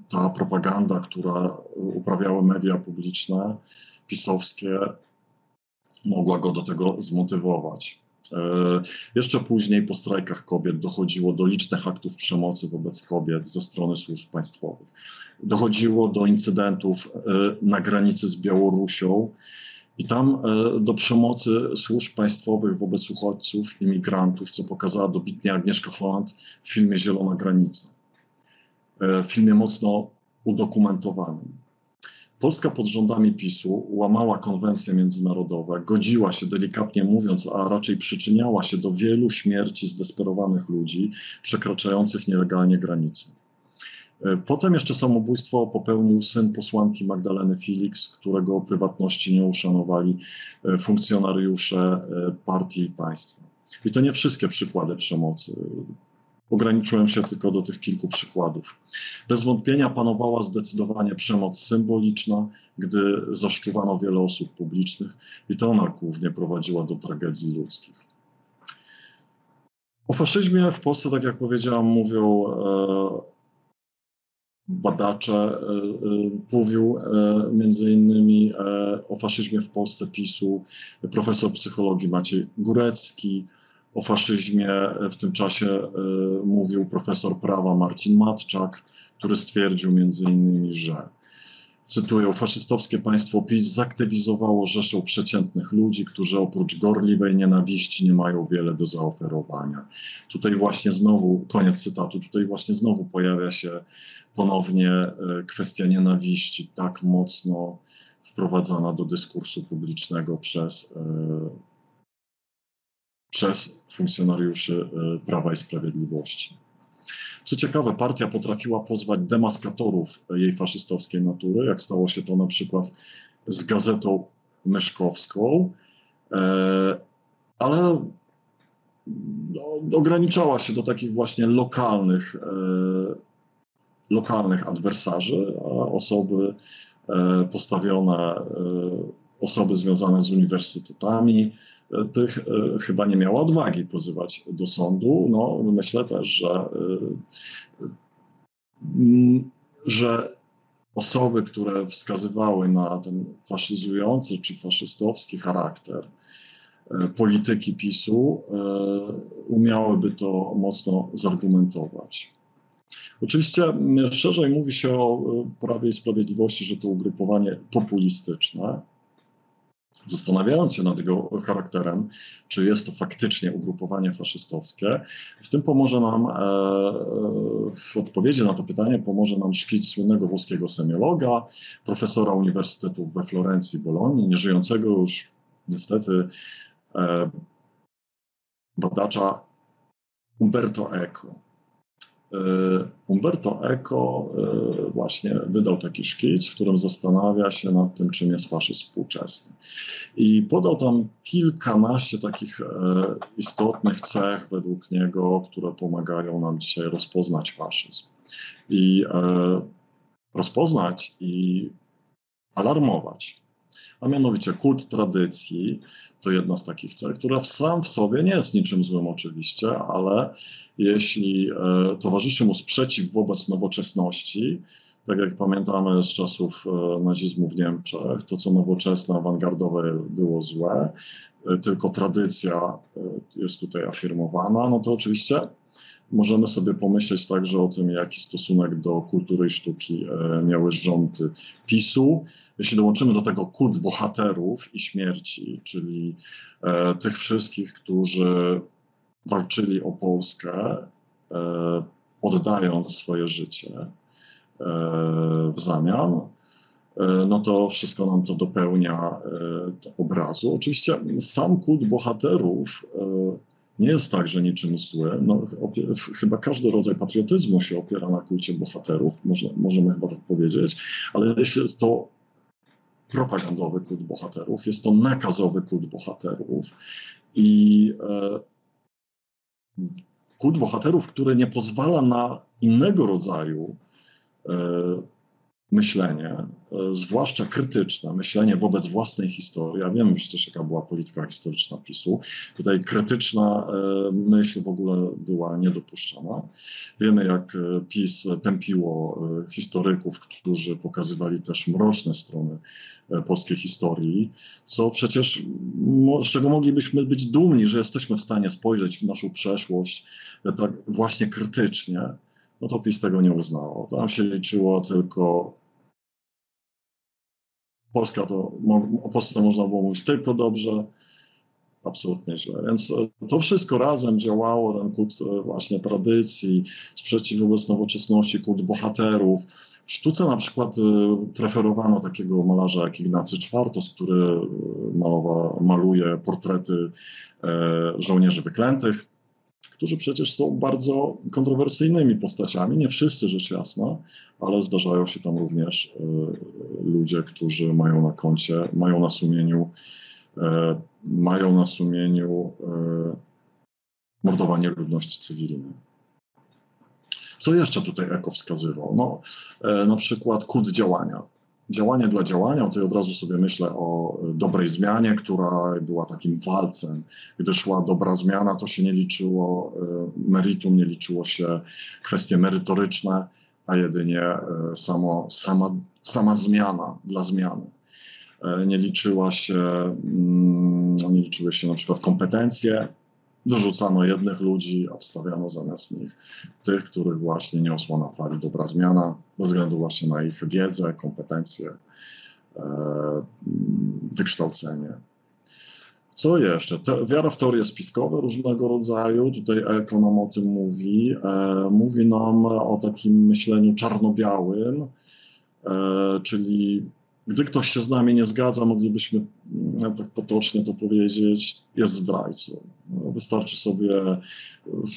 ta propaganda, która uprawiały media publiczne, pisowskie, mogła go do tego zmotywować. E, jeszcze później po strajkach kobiet dochodziło do licznych aktów przemocy wobec kobiet ze strony służb państwowych. Dochodziło do incydentów e, na granicy z Białorusią i tam e, do przemocy służb państwowych wobec uchodźców, imigrantów, co pokazała dobitnie Agnieszka Holland w filmie Zielona Granica. W filmie mocno udokumentowanym. Polska pod rządami PiSu łamała konwencje międzynarodowe, godziła się delikatnie mówiąc, a raczej przyczyniała się do wielu śmierci zdesperowanych ludzi przekraczających nielegalnie granice. E, potem jeszcze samobójstwo popełnił syn posłanki Magdaleny Felix, którego prywatności nie uszanowali e, funkcjonariusze e, partii i państwa. I to nie wszystkie przykłady przemocy. Ograniczyłem się tylko do tych kilku przykładów. Bez wątpienia panowała zdecydowanie przemoc symboliczna, gdy zaszczuwano wiele osób publicznych, i to ona głównie prowadziła do tragedii ludzkich. O faszyzmie w Polsce, tak jak powiedziałam, mówią e, badacze. E, e, mówił między innymi o faszyzmie w Polsce PiSu profesor psychologii Maciej Górecki, o faszyzmie w tym czasie mówił profesor prawa Marcin Matczak, który stwierdził między innymi, że cytuję, faszystowskie państwo PiS zaktywizowało rzeszę przeciętnych ludzi, którzy oprócz gorliwej nienawiści nie mają wiele do zaoferowania. Tutaj właśnie znowu, koniec cytatu, tutaj właśnie znowu pojawia się ponownie e, kwestia nienawiści, tak mocno wprowadzana do dyskursu publicznego przez, e, przez funkcjonariuszy e, Prawa i Sprawiedliwości. Co ciekawe, partia potrafiła pozwać demaskatorów jej faszystowskiej natury, jak stało się to na przykład z gazetą myszkowską, e, ale no, ograniczała się do takich właśnie lokalnych, e, lokalnych adwersarzy, a osoby e, postawione, osoby związane z uniwersytetami, tych e, chyba nie miała odwagi pozywać do sądu. No, myślę też, że, e, że osoby, które wskazywały na ten faszyzujący czy faszystowski charakter e, polityki PiSu, umiałyby to mocno zargumentować. Oczywiście szerzej mówi się o Prawie i Sprawiedliwości, że to ugrupowanie populistyczne. Zastanawiając się nad jego charakterem, czy jest to faktycznie ugrupowanie faszystowskie, w tym pomoże nam, e, w odpowiedzi na to pytanie, pomoże nam szkic słynnego włoskiego semiologa, profesora Uniwersytetu we Florencji, Bolonii, nieżyjącego już niestety e, badacza Umberto Eco. E, Umberto Eco e, właśnie wydał taki szkic, w którym zastanawia się nad tym, czym jest faszyzm współczesny. I podał tam kilkanaście takich e, istotnych cech według niego, które pomagają nam dzisiaj rozpoznać faszyzm. I rozpoznać i alarmować a mianowicie kult tradycji to jedna z takich cech, która sam w sobie nie jest niczym złym oczywiście, ale jeśli e, towarzyszy mu sprzeciw wobec nowoczesności, tak jak pamiętamy z czasów e, nazizmu w Niemczech, to co nowoczesne, awangardowe było złe, e, tylko tradycja jest tutaj afirmowana, no to oczywiście możemy sobie pomyśleć także o tym, jaki stosunek do kultury i sztuki e, miały rządy PiSu. Jeśli dołączymy do tego kult bohaterów i śmierci, czyli e, tych wszystkich, którzy walczyli o Polskę, e, oddając swoje życie w zamian, no to wszystko nam to dopełnia obrazu. Oczywiście sam kult bohaterów nie jest tak, że niczym złe. No, chyba każdy rodzaj patriotyzmu się opiera na kulcie bohaterów, możemy chyba tak powiedzieć, ale jeśli jest to propagandowy kult bohaterów, jest to nakazowy kult bohaterów i e, kult bohaterów, który nie pozwala na innego rodzaju e, myślenie, e, zwłaszcza krytyczne, myślenie wobec własnej historii. Ja wiem przecież, jaka była polityka historyczna PiSu. Tutaj krytyczna e, myśl w ogóle była niedopuszczana. Wiemy, jak e, PiS tępiło historyków, którzy pokazywali też mroczne strony polskiej historii, co przecież, z czego moglibyśmy być dumni, że jesteśmy w stanie spojrzeć w naszą przeszłość tak właśnie krytycznie no to PiS tego nie uznało. Tam się liczyło tylko Polska to, o Polsce można było mówić tylko dobrze, absolutnie źle. Więc e, to wszystko razem działało, ten kult e, właśnie tradycji, sprzeciw wobec nowoczesności, kult bohaterów. W sztuce na przykład e, preferowano takiego malarza jak Ignacy Czwartos, który malowa, maluje portrety żołnierzy wyklętych którzy przecież są bardzo kontrowersyjnymi postaciami. Nie wszyscy, rzecz jasna, ale zdarzają się tam również e, ludzie, którzy mają na koncie, mają na sumieniu, e, mają na sumieniu e, mordowanie ludności cywilnej. Co jeszcze tutaj Eko wskazywał? No, na przykład kult działania. Działanie dla działania, tutaj od razu sobie myślę o dobrej zmianie, która była takim walcem. Gdy szła dobra zmiana, to się nie liczyło e, meritum, nie liczyło się kwestie merytoryczne, a jedynie e, samo, sama, sama zmiana dla zmiany. Nie liczyła się, mm, nie liczyły się na przykład kompetencje, dorzucano jednych ludzi, a wstawiano zamiast nich tych, których właśnie niosła na fali dobra zmiana, ze względu właśnie na ich wiedzę, kompetencje, e, wykształcenie. Co jeszcze? Te, wiara w teorie spiskowe różnego rodzaju, tutaj ekonom o tym mówi. E, mówi nam o takim myśleniu czarno-białym, e, czyli gdy ktoś się z nami nie zgadza, moglibyśmy no, tak potocznie to powiedzieć, jest zdrajcą. No, wystarczy sobie e,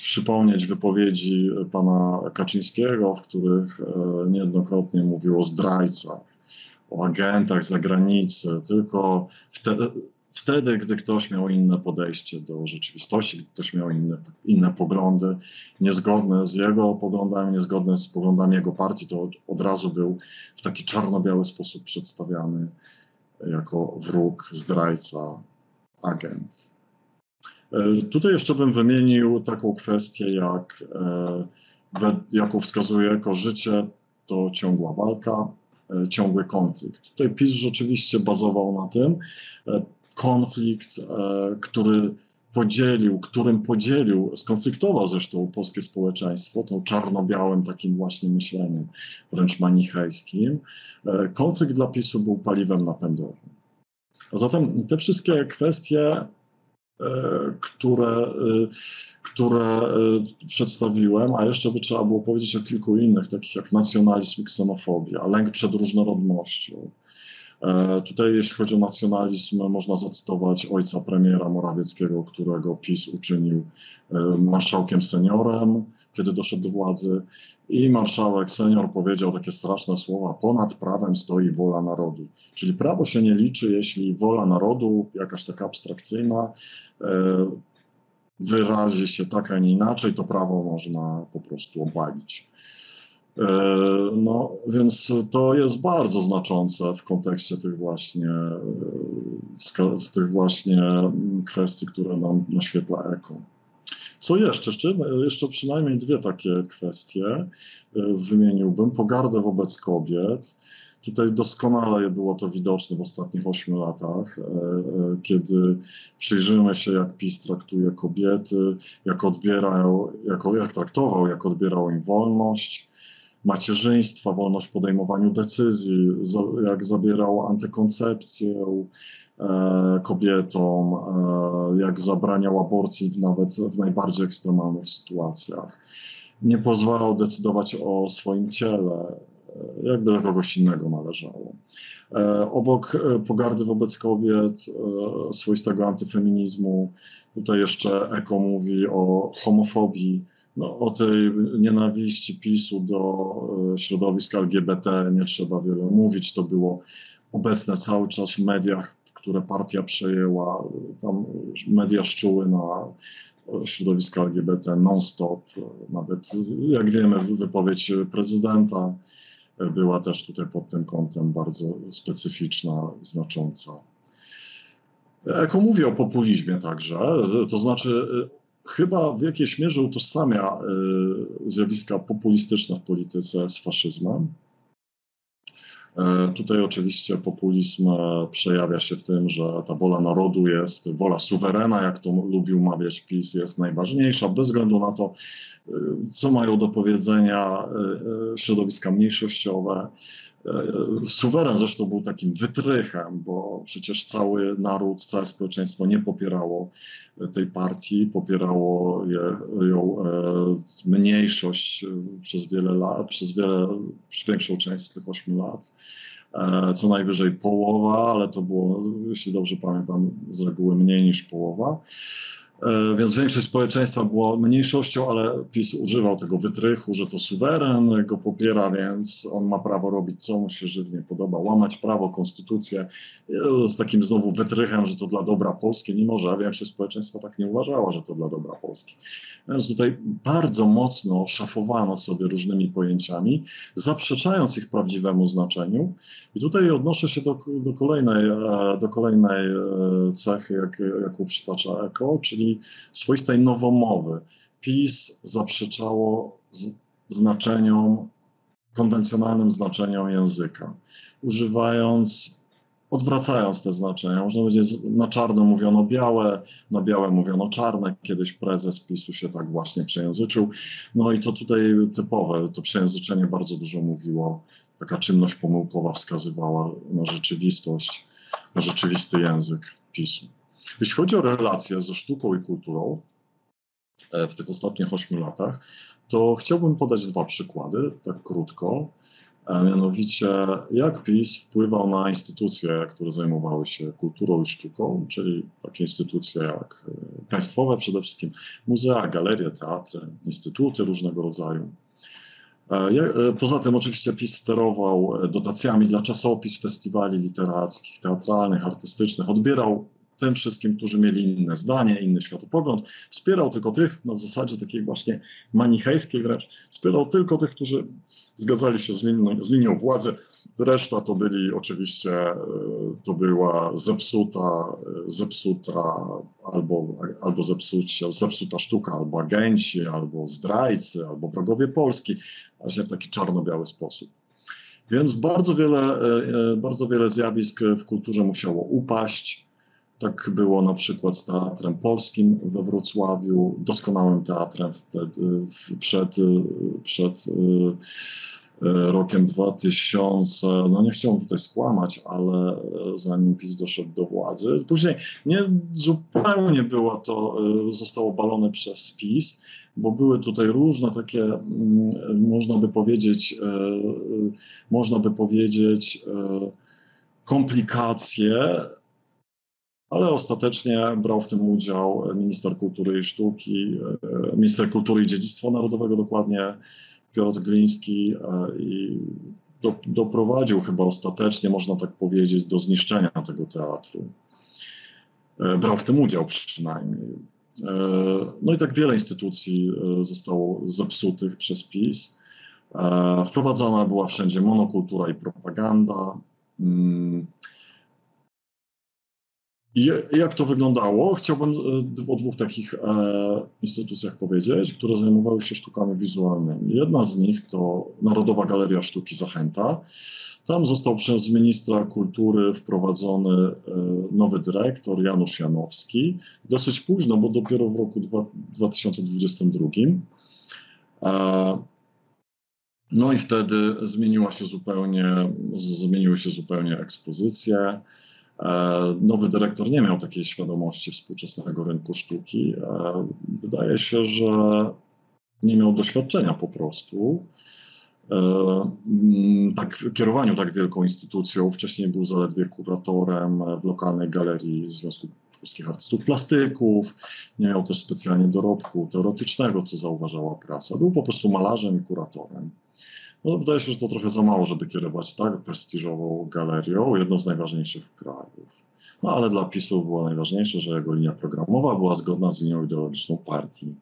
przypomnieć wypowiedzi pana Kaczyńskiego, w których e, niejednokrotnie mówił o zdrajcach, o agentach zagranicy, tylko wtedy, gdy ktoś miał inne podejście do rzeczywistości, gdy ktoś miał inne, inne poglądy, niezgodne z jego poglądami, niezgodne z poglądami jego partii, to od razu był w taki czarno-biały sposób przedstawiany jako wróg, zdrajca, agent. E, tutaj jeszcze bym wymienił taką kwestię, jak, e, jaką wskazuje jako życie to ciągła walka, e, ciągły konflikt. Tutaj PiS rzeczywiście bazował na tym konflikt, e, który podzielił, którym podzielił, skonfliktował zresztą polskie społeczeństwo, tą czarno-białym takim właśnie myśleniem, wręcz manichejskim. E, konflikt dla PiSu był paliwem napędowym. A zatem te wszystkie kwestie, e, które, które przedstawiłem, a jeszcze by trzeba było powiedzieć o kilku innych, takich jak nacjonalizm i ksenofobia, lęk przed różnorodnością, tutaj, jeśli chodzi o nacjonalizm, można zacytować ojca premiera Morawieckiego, którego PiS uczynił e, marszałkiem seniorem, kiedy doszedł do władzy. I marszałek senior powiedział takie straszne słowa: Ponad prawem stoi wola narodu. Czyli prawo się nie liczy, jeśli wola narodu, jakaś taka abstrakcyjna, e, wyrazi się tak, a nie inaczej, to prawo można po prostu obalić. E, no, więc to jest bardzo znaczące w kontekście tych właśnie, e, tych właśnie kwestii, które nam naświetla eko. Co jeszcze? Jeszcze przynajmniej dwie takie kwestie e, wymieniłbym. Pogardę wobec kobiet. Tutaj doskonale było to widoczne w ostatnich ośmiu latach, kiedy przyjrzymy się, jak PiS traktuje kobiety, jak odbierają, jako, jak traktował, jak odbierał im wolność, macierzyństwa, wolność w podejmowaniu decyzji, jak zabierał antykoncepcję e, kobietom, e, jak zabraniał aborcji nawet w najbardziej ekstremalnych sytuacjach. Nie pozwalał decydować o swoim ciele, e, jakby do kogoś innego należało. Obok pogardy wobec kobiet, swoistego antyfeminizmu, tutaj jeszcze Eko mówi o homofobii, no, o tej nienawiści PiSu do e, środowisk LGBT nie trzeba wiele mówić. To było obecne cały czas w mediach, które partia przejęła. Tam media szczuły na środowiska LGBT non-stop. Nawet, jak wiemy, wypowiedź prezydenta była też tutaj pod tym kątem bardzo specyficzna, znacząca. Eko mówi o populizmie także, to znaczy chyba w jakiejś mierze utożsamia y, zjawiska populistyczne w polityce z faszyzmem. E, tutaj oczywiście populizm e, przejawia się w tym, że ta wola narodu jest, wola suwerena, jak to lubił mawiać PiS, jest najważniejsza, bez względu na to, co mają do powiedzenia środowiska mniejszościowe. E, suweren zresztą był takim wytrychem, bo przecież cały naród, całe społeczeństwo nie popierało tej partii, popierało je, ją e, mniejszość przez wiele lat, przez, wiele, przez większą część z tych ośmiu lat. E, co najwyżej połowa, ale to było, jeśli dobrze pamiętam, z reguły mniej niż połowa. E, więc większość społeczeństwa była mniejszością, ale PiS używał tego wytrychu, że to suweren go popiera, więc on ma prawo robić, co mu się żywnie podoba, łamać prawo, konstytucję e, z takim znowu wytrychem, że to dla dobra Polski, mimo że większość społeczeństwa tak nie uważała, że to dla dobra Polski. Więc tutaj bardzo mocno szafowano sobie różnymi pojęciami, zaprzeczając ich prawdziwemu znaczeniu. I tutaj odnoszę się do, do kolejnej, e, do kolejnej cechy, jak, jaką przytacza Eko, czyli swoistej nowomowy. PiS zaprzeczało znaczeniom, konwencjonalnym znaczeniom języka, używając, odwracając te znaczenia. Można powiedzieć, na czarno mówiono białe, na białe mówiono czarne. Kiedyś prezes PiSu się tak właśnie przejęzyczył. No i to tutaj typowe, to przejęzyczenie bardzo dużo mówiło. Taka czynność pomyłkowa wskazywała na rzeczywistość, na rzeczywisty język PiSu. Jeśli chodzi o relacje ze sztuką i kulturą e, w tych ostatnich ośmiu latach, to chciałbym podać dwa przykłady, tak krótko. A mianowicie, jak PiS wpływał na instytucje, które zajmowały się kulturą i sztuką, czyli takie instytucje jak e, państwowe przede wszystkim, muzea, galerie, teatry, instytuty różnego rodzaju. E, poza tym oczywiście PiS sterował dotacjami dla czasopis, festiwali literackich, teatralnych, artystycznych, odbierał tym wszystkim, którzy mieli inne zdanie, inny światopogląd. Wspierał tylko tych, na zasadzie takiej właśnie manichejskiej wręcz, wspierał tylko tych, którzy zgadzali się z linią, z linią władzy. Reszta to byli oczywiście, e, to była zepsuta, e, zepsuta albo, albo zepsucia, zepsuta sztuka, albo agenci, albo zdrajcy, albo wrogowie Polski, właśnie w taki czarno-biały sposób. Więc bardzo wiele, e, bardzo wiele zjawisk w kulturze musiało upaść. Tak było na przykład z Teatrem Polskim we Wrocławiu, doskonałym teatrem wtedy, przed, przed e, e, rokiem 2000. No nie chciałbym tutaj skłamać, ale zanim PiS doszedł do władzy. Później nie zupełnie było to, e, zostało balone przez PiS, bo były tutaj różne takie, mm, można by powiedzieć, można by powiedzieć, komplikacje ale ostatecznie brał w tym udział minister kultury i sztuki, e, minister kultury i dziedzictwa narodowego dokładnie, Piotr Gliński e, i do, doprowadził chyba ostatecznie, można tak powiedzieć, do zniszczenia tego teatru. E, brał w tym udział przynajmniej. No i tak wiele instytucji zostało zepsutych przez PiS. Wprowadzana była wszędzie monokultura i propaganda. Jak to wyglądało? Chciałbym e, o dwóch takich e, instytucjach powiedzieć, które zajmowały się sztukami wizualnymi. Jedna z nich to Narodowa Galeria Sztuki Zachęta. Tam został przez ministra kultury wprowadzony e, nowy dyrektor Janusz Janowski. Dosyć późno, bo dopiero w roku 2022. E, no i wtedy zmieniła się zupełnie, zmieniły się zupełnie ekspozycje. E, nowy dyrektor nie miał takiej świadomości współczesnego rynku sztuki. E, wydaje się, że nie miał doświadczenia po prostu. E, tak, w kierowaniu tak wielką instytucją. Wcześniej był zaledwie kuratorem w lokalnej galerii Związku Polskich Artystów Plastyków. Nie miał też specjalnie dorobku teoretycznego, co zauważała prasa. Był po prostu malarzem i kuratorem. No, wydaje się, że to trochę za mało, żeby kierować tak prestiżową galerią, jedną z najważniejszych krajów. No ale dla PiSu było najważniejsze, że jego linia programowa była zgodna z linią ideologiczną partii.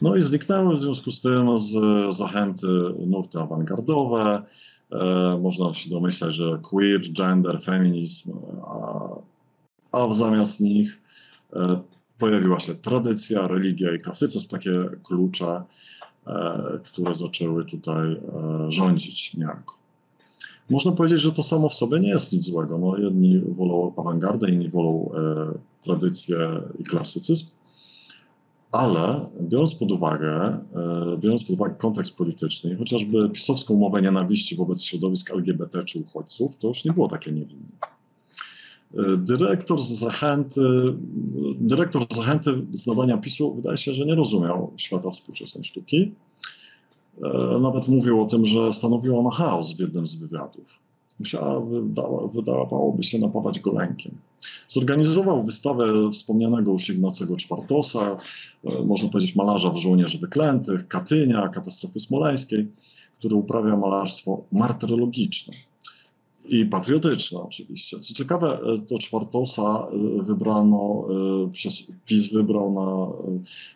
No i zniknęły w związku z tym z zachęty nurty awangardowe. E, można się domyślać, że queer, gender, feminizm, a, a w zamiast nich e, pojawiła się tradycja, religia i klasycyzm, takie klucze które zaczęły tutaj e, rządzić niejako. Można powiedzieć, że to samo w sobie nie jest nic złego. No, jedni wolą awangardę, inni wolą e, tradycję i klasycyzm, ale biorąc pod uwagę, e, biorąc pod uwagę kontekst polityczny, chociażby pisowską umowę nienawiści wobec środowisk LGBT czy uchodźców, to już nie było takie niewinne. Dyrektor z zachęty, dyrektor zachęty z nadania PiSu wydaje się, że nie rozumiał świata współczesnej sztuki. E, nawet mówił o tym, że stanowiła ona chaos w jednym z wywiadów. Musiała, wydawa, wydawałoby się, napawać go lękiem. Zorganizował wystawę wspomnianego już Ignacego Czwartosa, można powiedzieć malarza w żołnierzy wyklętych, Katynia, katastrofy smoleńskiej, który uprawia malarstwo martyrologiczne i patriotyczne oczywiście. Co ciekawe, to Czwartosa wybrano, przez PiS wybrał, na,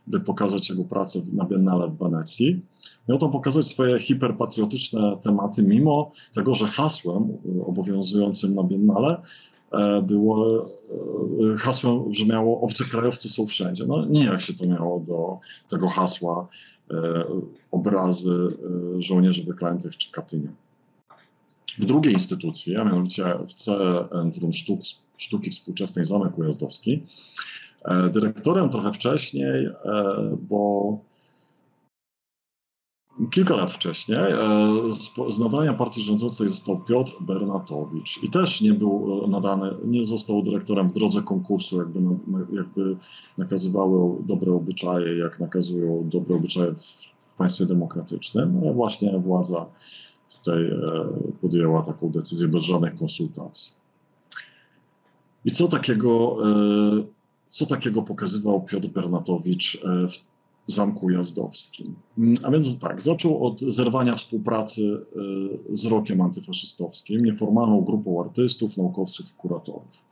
by pokazać jego pracę na Biennale w Wenecji. Miał tam pokazać swoje hiperpatriotyczne tematy, mimo tego, że hasłem obowiązującym na Biennale było, hasłem brzmiało obcokrajowcy są wszędzie. No nie jak się to miało do tego hasła obrazy żołnierzy wyklętych czy Katynia w drugiej instytucji, a mianowicie w Centrum Sztuk, Sztuki Współczesnej Zamek Ujazdowski. Dyrektorem trochę wcześniej, bo kilka lat wcześniej z nadania partii rządzącej został Piotr Bernatowicz i też nie był nadany, nie został dyrektorem w drodze konkursu, jakby, jakby nakazywały dobre obyczaje, jak nakazują dobre obyczaje w, w państwie demokratycznym, ale właśnie władza tutaj e, podjęła taką decyzję bez żadnych konsultacji. I co takiego, e, co takiego pokazywał Piotr Bernatowicz e, w Zamku Jazdowskim? A więc tak, zaczął od zerwania współpracy z rokiem antyfaszystowskim, nieformalną grupą artystów, naukowców i kuratorów.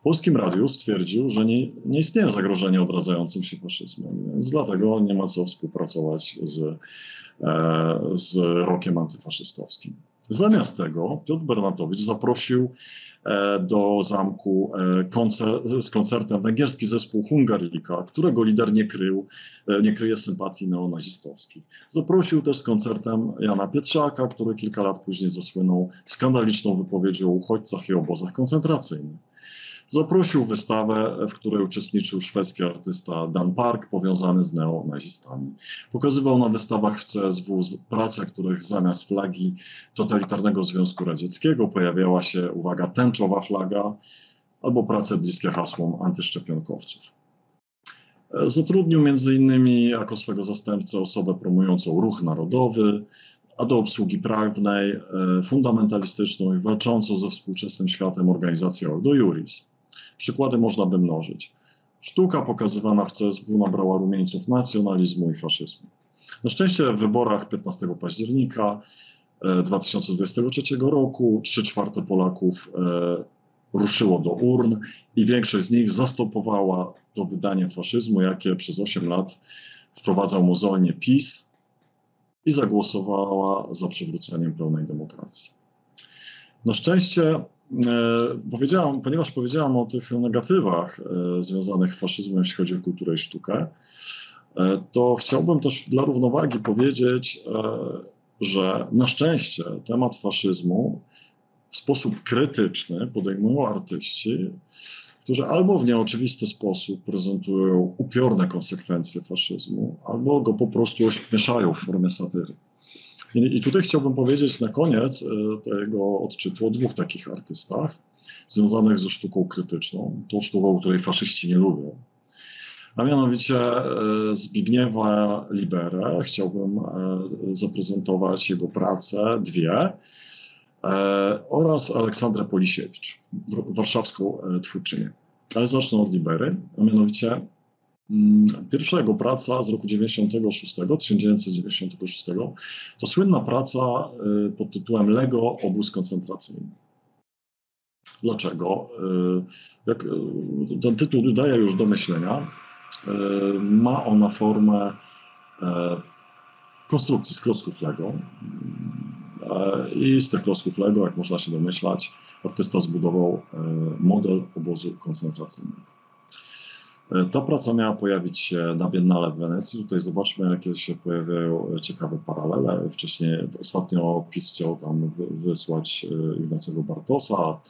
W Polskim Radiu stwierdził, że nie, nie istnieje zagrożenie odradzającym się faszyzmem, więc dlatego nie ma co współpracować z E, z rokiem antyfaszystowskim. Zamiast tego Piotr Bernatowicz zaprosił do zamku e, koncer z koncertem węgierski zespół Hungarlika, którego lider nie, krył, nie kryje sympatii neonazistowskich. Zaprosił też z koncertem Jana Pietrzaka, który kilka lat później zasłynął skandaliczną wypowiedzią o uchodźcach i obozach koncentracyjnych. Zaprosił wystawę, w której uczestniczył szwedzki artysta Dan Park, powiązany z neonazistami. Pokazywał na wystawach w CSW prace, których zamiast flagi totalitarnego Związku Radzieckiego pojawiała się, uwaga, tęczowa flaga albo prace bliskie hasłom antyszczepionkowców. Zatrudnił innymi jako swego zastępcę osobę promującą ruch narodowy, a do obsługi prawnej, e, fundamentalistyczną i walczącą ze współczesnym światem organizację Ordo Juris. Przykłady można by mnożyć. Sztuka pokazywana w CSW nabrała rumieńców nacjonalizmu i faszyzmu. Na szczęście w wyborach 15 października 2023 e, roku 3 czwarte Polaków e, ruszyło do urn i większość z nich zastopowała to wydanie faszyzmu, jakie przez 8 lat wprowadzał mozolnie PiS i zagłosowała za przywróceniem pełnej demokracji. Na szczęście powiedziałam, ponieważ powiedziałam o tych negatywach e, związanych z faszyzmem, jeśli chodzi o kulturę i sztukę, e, to chciałbym też dla równowagi powiedzieć, że na szczęście temat faszyzmu w sposób krytyczny podejmują artyści, którzy albo w nieoczywisty sposób prezentują upiorne konsekwencje faszyzmu, albo go po prostu ośmieszają w formie satyry. I tutaj chciałbym powiedzieć na koniec e, tego odczytu o dwóch takich artystach związanych ze sztuką krytyczną, tą sztuką, której faszyści nie lubią. A mianowicie e, Zbigniewa Liberę chciałbym e, zaprezentować jego pracę, dwie, oraz Aleksandrę Polisiewicz, warszawską twórczynię. Ale zacznę od Libery, a mianowicie Mm, pierwsza jego praca z roku 96, 1996 to słynna praca y, pod tytułem Lego obóz koncentracyjny. Dlaczego? Y, jak y, ten tytuł daje już do myślenia, ma ona formę konstrukcji z klocków Lego. I z tych klocków Lego, jak można się domyślać, artysta zbudował model obozu koncentracyjnego. E, ta praca miała pojawić się na Biennale w Wenecji. Tutaj zobaczmy, jakie się pojawiają ciekawe paralele. Wcześniej, ostatnio PiS chciał tam wysłać e, Ignacego Bartosa,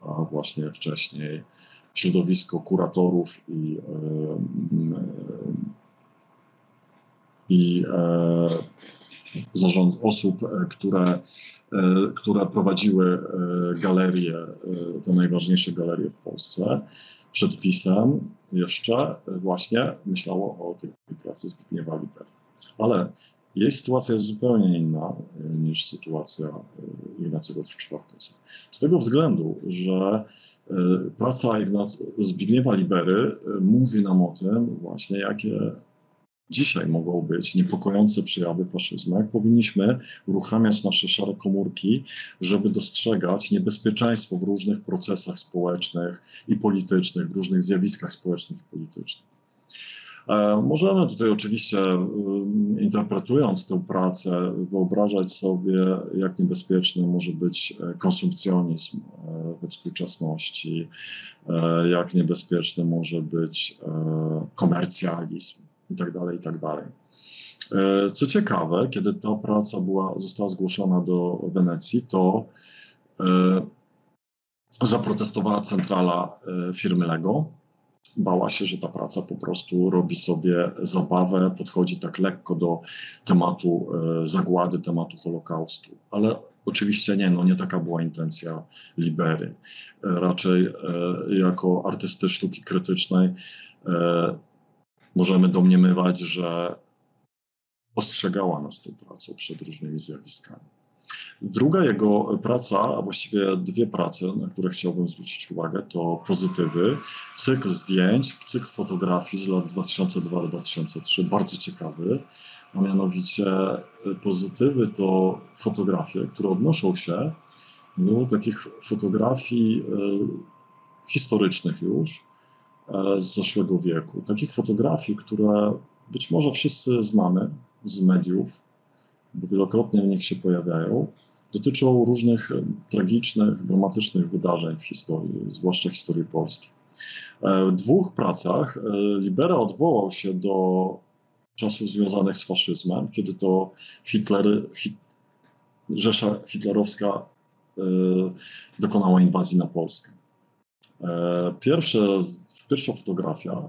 a właśnie wcześniej środowisko kuratorów i, e, i zarząd osób, które, które prowadziły galerie, te najważniejsze galerie w Polsce przed pisem jeszcze właśnie myślało o tej pracy Zbigniewa Libery. Ale jej sytuacja jest zupełnie inna e, niż sytuacja e, Ignacego Czwartosa. Z tego względu, że praca Ignac Zbigniewa Libery mówi nam o tym właśnie, jakie dzisiaj mogą być niepokojące przejawy faszyzmu, jak powinniśmy uruchamiać nasze szare komórki, żeby dostrzegać niebezpieczeństwo w różnych procesach społecznych i politycznych, w różnych zjawiskach społecznych i politycznych. E, możemy tutaj oczywiście, e, interpretując tę pracę, wyobrażać sobie, jak niebezpieczny może być e, konsumpcjonizm we współczesności, jak niebezpieczny może być komercjalizm itd. Tak itd. Tak co ciekawe, kiedy ta praca była, została zgłoszona do Wenecji, to zaprotestowała centrala firmy Lego, bała się, że ta praca po prostu robi sobie zabawę, podchodzi tak lekko do tematu e, zagłady, tematu Holokaustu. Ale oczywiście nie, no nie taka była intencja Libery. E, raczej e, jako artysty sztuki krytycznej możemy domniemywać, że ostrzegała nas tą pracą przed różnymi zjawiskami. Druga jego praca, a właściwie dwie prace, na które chciałbym zwrócić uwagę, to Pozytywy, cykl zdjęć, cykl fotografii z lat 2002-2003, bardzo ciekawy, a mianowicie Pozytywy to fotografie, które odnoszą się do takich fotografii e, historycznych już e, z zeszłego wieku. Takich fotografii, które być może wszyscy znamy z mediów, bo wielokrotnie w nich się pojawiają, dotyczą różnych e, tragicznych, dramatycznych wydarzeń w historii, zwłaszcza historii Polski. E, w dwóch pracach e, Libera odwołał się do czasów związanych z faszyzmem, kiedy to Hitler, Hit, Rzesza hitlerowska dokonała inwazji na Polskę. Pierwsze, pierwsza fotografia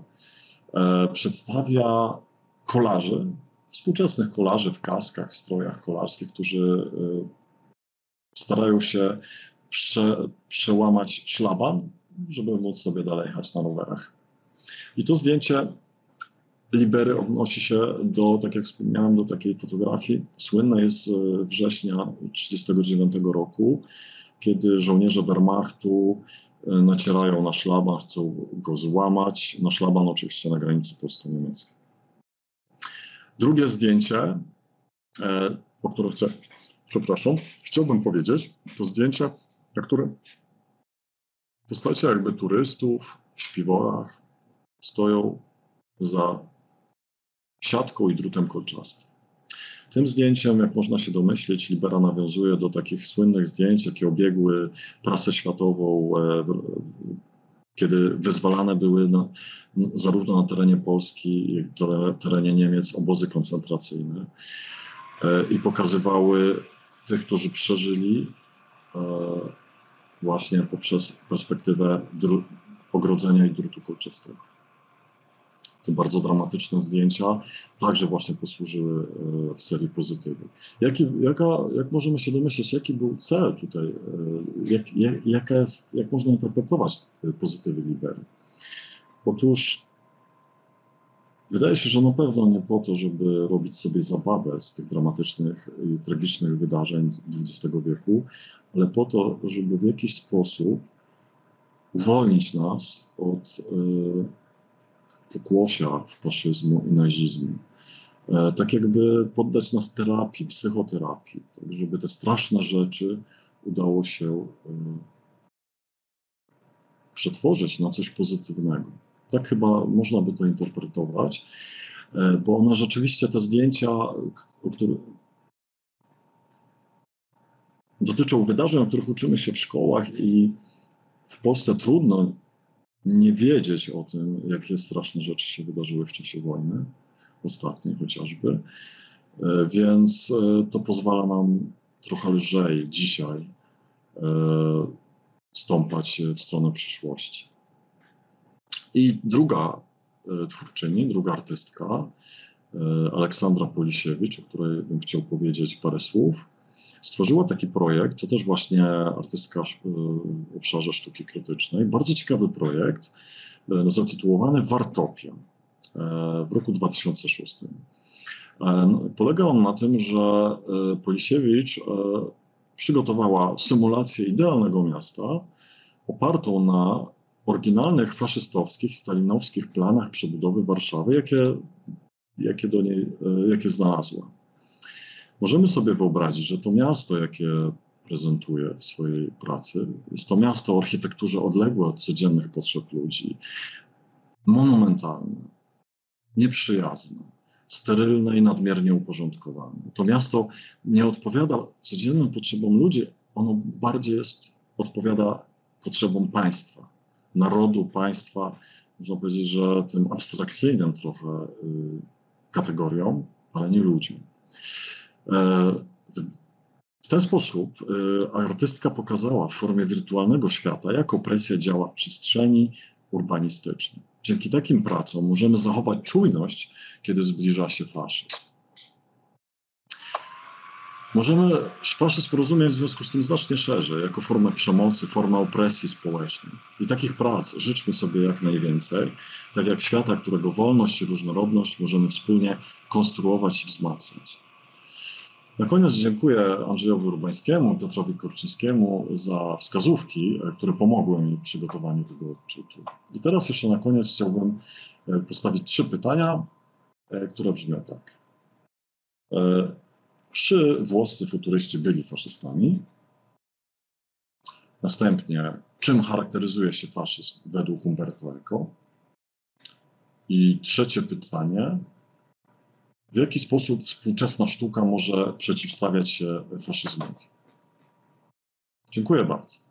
przedstawia kolarzy, współczesnych kolarzy w kaskach, w strojach kolarskich, którzy starają się prze, przełamać szlaban, żeby móc sobie dalej jechać na rowerach. I to zdjęcie Libery odnosi się do, tak jak wspomniałem, do takiej fotografii. Słynne jest września 1939 roku, kiedy żołnierze Wehrmachtu e, nacierają na szlaban, chcą go złamać. Na szlaban oczywiście na granicy polsko-niemieckiej. Drugie zdjęcie, e, o które chcę przepraszam, chciałbym powiedzieć, to zdjęcie, na którym postacie jakby turystów w śpiworach stoją za siatką i drutem kolczastym. Tym zdjęciem, jak można się domyślić, Libera nawiązuje do takich słynnych zdjęć, jakie obiegły prasę światową, e, kiedy wyzwalane były na, zarówno na terenie Polski, jak i terenie Niemiec obozy koncentracyjne e, i pokazywały tych, którzy przeżyli e, właśnie poprzez perspektywę ogrodzenia i drutu kolczastego. Te bardzo dramatyczne zdjęcia także właśnie posłużyły e, w serii pozytywy. Jaki, jaka, jak możemy się domyśleć, jaki był cel tutaj, e, jak, jak, jaka jest, jak można interpretować pozytywy Libery? Otóż Wydaje się, że na pewno nie po to, żeby robić sobie zabawę z tych dramatycznych i tragicznych wydarzeń XX wieku, ale po to, żeby w jakiś sposób uwolnić nas od pokłosia faszyzmu i nazizmu. E, tak jakby poddać nas terapii, psychoterapii, tak żeby te straszne rzeczy udało się y, przetworzyć na coś pozytywnego. Tak chyba można by to interpretować, e, bo one rzeczywiście, te zdjęcia, dotyczą wydarzeń, o których uczymy się w szkołach i w Polsce trudno nie wiedzieć o tym, jakie straszne rzeczy się wydarzyły w czasie wojny, ostatniej chociażby. E, więc e, to pozwala nam trochę lżej dzisiaj stąpać w stronę przyszłości. I druga e, twórczyni, druga artystka, e, Aleksandra Polisiewicz, o której bym chciał powiedzieć parę słów, stworzyła taki projekt, to też właśnie artystka e, w obszarze sztuki krytycznej, bardzo ciekawy projekt zatytułowany Wartopia w roku 2006. No, polega on na tym, że Polisiewicz przygotowała symulację idealnego miasta opartą na oryginalnych faszystowskich, stalinowskich planach przebudowy Warszawy, jakie, jakie, do niej, jakie znalazła. Możemy sobie wyobrazić, że to miasto, jakie prezentuje w swojej pracy, jest to miasto o architekturze odległe od codziennych potrzeb ludzi, monumentalne, nieprzyjazne, sterylne i nadmiernie uporządkowane. To miasto nie odpowiada codziennym potrzebom ludzi, ono bardziej jest, odpowiada potrzebom państwa, narodu, państwa, można powiedzieć, że tym abstrakcyjnym trochę y, kategorią, ale nie ludziom. E, w ten sposób y, artystka pokazała w formie wirtualnego świata, jak opresja działa w przestrzeni urbanistycznej. Dzięki takim pracom możemy zachować czujność, kiedy zbliża się faszyzm. Możemy faszyzm rozumieć w związku z tym znacznie szerzej, jako formę przemocy, formę opresji społecznej. I takich prac życzmy sobie jak najwięcej, tak jak świata, którego wolność i różnorodność możemy wspólnie konstruować i wzmacniać. Na koniec dziękuję Andrzejowi Urbańskiemu Piotrowi Korczyńskiemu za wskazówki, e, które pomogły mi w przygotowaniu tego odczytu. I teraz jeszcze na koniec chciałbym e, postawić trzy pytania, e, które brzmią tak. Czy włoscy futuryści byli faszystami? Następnie, czym charakteryzuje się faszyzm według Umberto Eco? I trzecie pytanie, w jaki sposób współczesna sztuka może przeciwstawiać się faszyzmowi? Dziękuję bardzo.